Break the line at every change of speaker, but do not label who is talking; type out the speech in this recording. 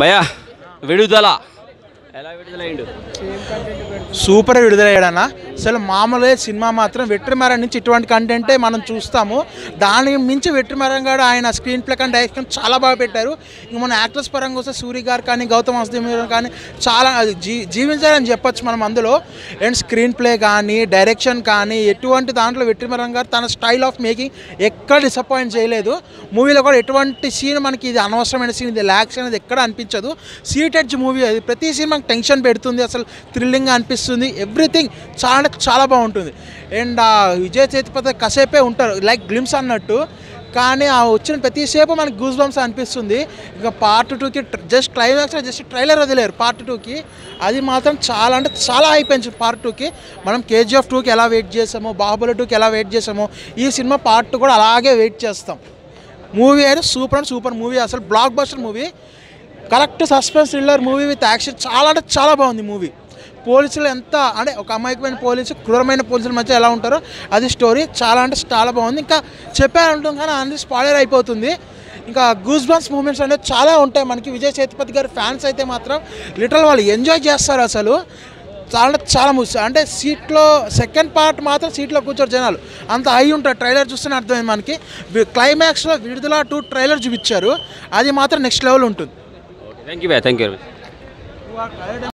భయా విడుదల. ఎలా విడుదలైండు
సూపర్ విడుదలయ్యాడన్న. అసలు మామూలుగా సినిమా మాత్రం వెట్రిమరం నుంచి ఇటువంటి కంటెంటే మనం చూస్తాము. దానికి మించి వెట్రిమరం గారు ఆయన స్క్రీన్ ప్లే కానీ డైరెక్షన్ చాలా బాగా పెట్టారు. ఇంక మన యాక్టర్స్ పరంగా వస్తే సూరి గారు కానీ గౌతమ్ వాసుదేవ్ కానీ చాలా అది జీ జీవించారని చెప్పొచ్చు మనం అందులో. అండ్ స్క్రీన్ ప్లే కానీ డైరెక్షన్ కానీ ఎటువంటి దాంట్లో వెట్రిమరం గారు తన స్టైల్ ఆఫ్ మేకింగ్ ఎక్కడ డిసప్పాయింట్ చేయలేదు. మూవీలో కూడా ఎటువంటి సీన్ మనకి ఇది అనవసరమైన సీన్ ఇది ల్యాక్స్ అనేది ఎక్కడ అనిపించదు. సీటెడ్జ్ మూవీ అది. ప్రతి సీన్ మనకు టెన్షన్ పెడుతుంది అసలు థ్రిల్లింగ్గా అనిపిస్తుంది. ఎవ్రీథింగ్ చాలా అంటే చాలా బాగుంటుంది. అండ్ ఆ విజయ్ సేతుపతి కసేపే ఉంటారు లైక్ గ్లిమ్స్ అన్నట్టు. కానీ ఆ వచ్చిన ప్రతిసేపు మనకి గూస్ బంప్స్ అనిపిస్తుంది. ఇక పార్ట్ టూకి జస్ట్ క్లైమాక్స్ జస్ట్ ట్రైలర్ వదిలేరు పార్ట్ టూకి అది మాత్రం చాలా అంటే చాలా అయిపోయింది పార్ట్ టూకి మనం కేజీఎఫ్ టూకి ఎలా వెయిట్ చేసామో బాహుబలి టూకి ఎలా వెయిట్ చేసామో ఈ సినిమా పార్ట్ టూ కూడా అలాగే వెయిట్ చేస్తాం. మూవీ అయితే సూపర్ అండ్ సూపర్ మూవీ అసలు blockbuster movie correct suspense thriller movie with action చాలా అంటే చాలా బాగుంది మూవీ పోలీసులు ఎంత అంటే ఒక అమాయకమైన పోలీసు క్రూరమైన పోలీసుల మధ్య ఎలా ఉంటారో అది స్టోరీ చాలా అంటే చాలా బాగుంది. ఇంకా చెప్పారంటాం కానీ అన్ని స్పాయిలర్ అయిపోతుంది. ఇంకా గూస్ బంప్స్ మూమెంట్స్ అనేవి చాలా ఉంటాయి మనకి. విజయ్ సేతుపతి గారి ఫ్యాన్స్ అయితే మాత్రం లిటరల్ వాళ్ళు ఎంజాయ్ చేస్తారు అసలు. చాలా అంటే చాలా మూవీస్ అంటే సీట్లో సెకండ్ పార్ట్ మాత్రం సీట్లో కూర్చోరు జనాలు. అంత హై ఉంటారు. ట్రైలర్ చూస్తేనే అర్థమైంది మనకి. క్లైమాక్స్లో విడుదల టూ ట్రైలర్ చూపించారు. అది మాత్రం నెక్స్ట్ లెవెల్ ఉంటుంది.
Thank you thank you